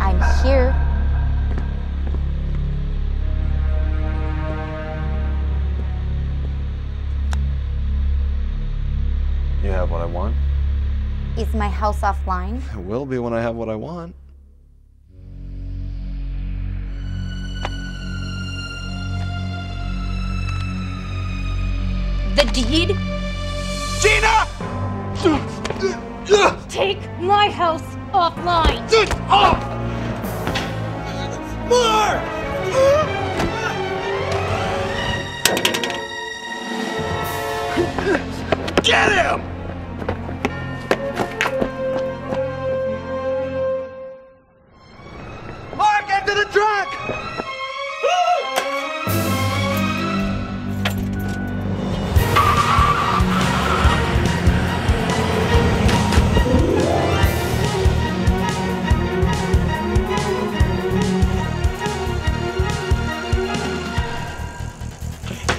I'm here. You have what I want? Is my house offline? It will be when I have what I want. Deed? Gina! Take my house offline. More! Get him! Mark, into the truck!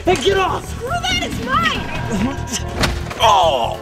Hey, get off! Screw that, it's mine! Oh!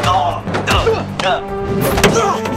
Oh!